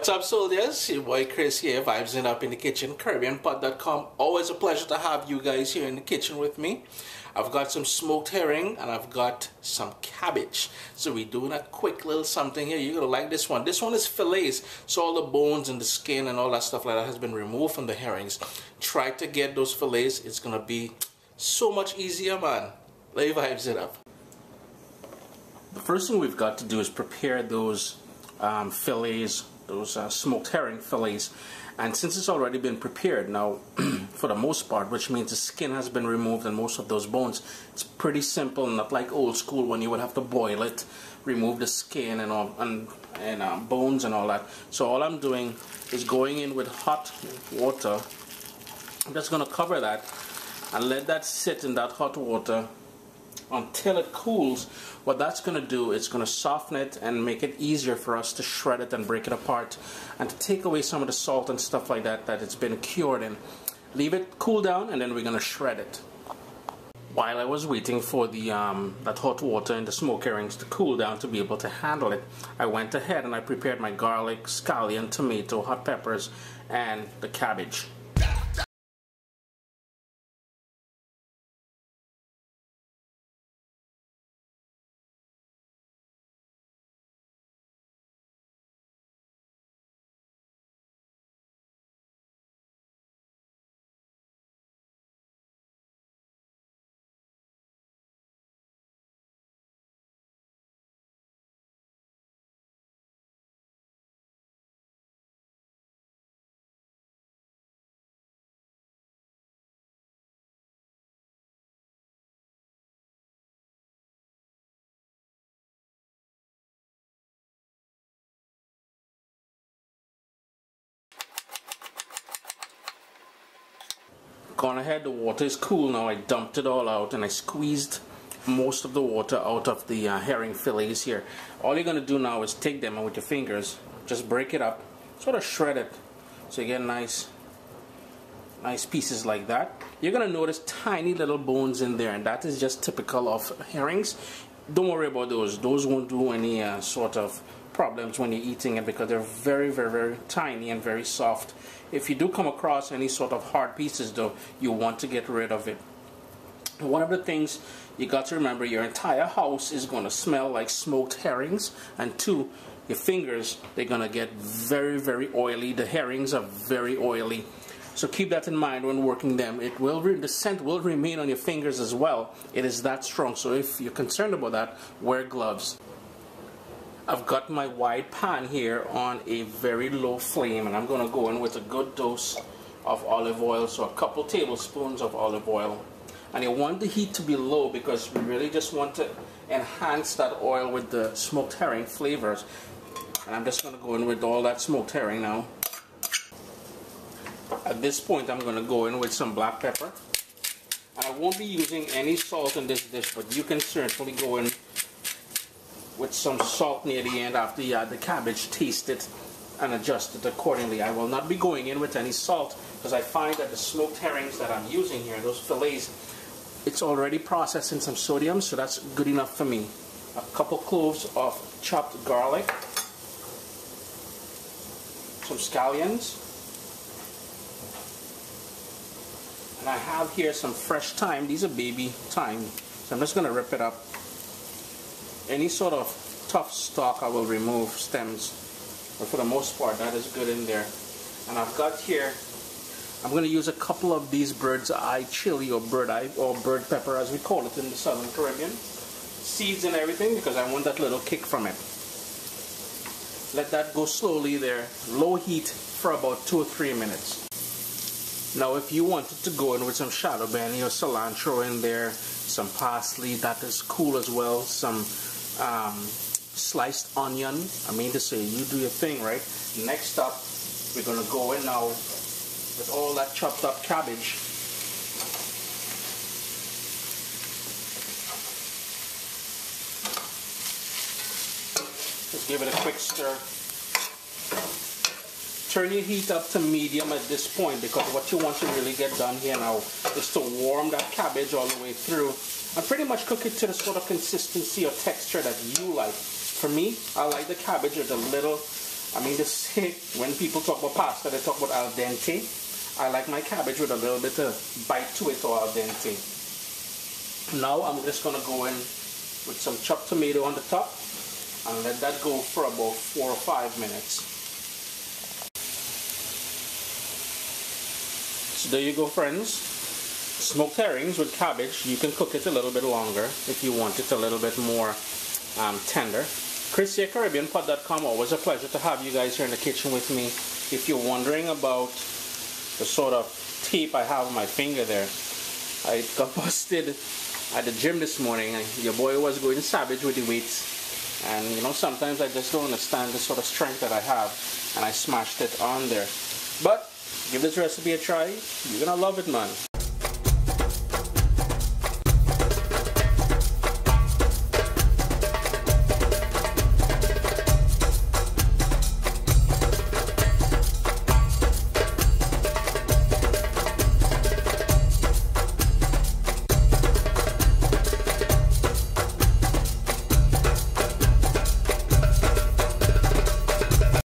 What's up, soldiers? Your boy Chris here, vibesing up in the kitchen, CaribbeanPot.com. Always a pleasure to have you guys here in the kitchen with me. I've got some smoked herring and I've got some cabbage. So we're doing a quick little something here. You're gonna like this one. This one is fillets, so all the bones and the skin and all that stuff like that has been removed from the herrings. Try to get those fillets. It's gonna be so much easier, man. Let me vibes it up. The first thing we've got to do is prepare those um, fillets those uh, smoked herring fillets. And since it's already been prepared now, for the most part, which means the skin has been removed and most of those bones, it's pretty simple, not like old school when you would have to boil it, remove the skin and all, and, and um, bones and all that. So all I'm doing is going in with hot water. I'm just going to cover that and let that sit in that hot water until it cools what that's going to do is going to soften it and make it easier for us to shred it and break it apart and to take away some of the salt and stuff like that that it's been cured in leave it cool down and then we're going to shred it while I was waiting for the um, that hot water and the smoke herrings to cool down to be able to handle it, I went ahead and I prepared my garlic, scallion, tomato, hot peppers, and the cabbage. Gone ahead the water is cool. Now I dumped it all out and I squeezed most of the water out of the uh, herring fillets here. All you're gonna do now is take them and with your fingers just break it up sort of shred it so you get nice nice pieces like that. You're gonna notice tiny little bones in there and that is just typical of herrings. Don't worry about those. Those won't do any uh, sort of problems when you're eating it because they're very very very tiny and very soft if you do come across any sort of hard pieces though, you want to get rid of it. One of the things you got to remember, your entire house is going to smell like smoked herrings. And two, your fingers, they're going to get very, very oily. The herrings are very oily. So keep that in mind when working them. It will the scent will remain on your fingers as well. It is that strong. So if you're concerned about that, wear gloves. I've got my wide pan here on a very low flame and I'm going to go in with a good dose of olive oil, so a couple tablespoons of olive oil. And you want the heat to be low because we really just want to enhance that oil with the smoked herring flavors. And I'm just going to go in with all that smoked herring now. At this point I'm going to go in with some black pepper. And I won't be using any salt in this dish, but you can certainly go in with some salt near the end after you add the cabbage, taste it and adjust it accordingly. I will not be going in with any salt because I find that the smoked herrings that I'm using here, those fillets, it's already processed in some sodium, so that's good enough for me. A couple cloves of chopped garlic, some scallions, and I have here some fresh thyme. These are baby thyme, so I'm just going to rip it up any sort of tough stalk I will remove stems. But for the most part that is good in there. And I've got here I'm going to use a couple of these bird's eye chili or bird eye or bird pepper as we call it in the southern Caribbean. Seeds and everything because I want that little kick from it. Let that go slowly there low heat for about two or three minutes. Now if you wanted to go in with some shado beni or cilantro in there some parsley that is cool as well some um, sliced onion. I mean to say, you do your thing, right? Next up, we're to go in now with all that chopped up cabbage. Just give it a quick stir. Turn your heat up to medium at this point because what you want to really get done here now is to warm that cabbage all the way through and pretty much cook it to the sort of consistency or texture that you like. For me, I like the cabbage with a little I mean, this when people talk about pasta, they talk about al dente. I like my cabbage with a little bit of bite to it or al dente. Now I'm just gonna go in with some chopped tomato on the top and let that go for about four or five minutes. There you go friends. Smoked herrings with cabbage. You can cook it a little bit longer if you want it a little bit more um, tender. Chris at CaribbeanPot.com. Always a pleasure to have you guys here in the kitchen with me. If you're wondering about the sort of tape I have on my finger there, I got busted at the gym this morning. Your boy was going savage with the weights. And you know, sometimes I just don't understand the sort of strength that I have. And I smashed it on there. But give this recipe a try. You're gonna love it, man.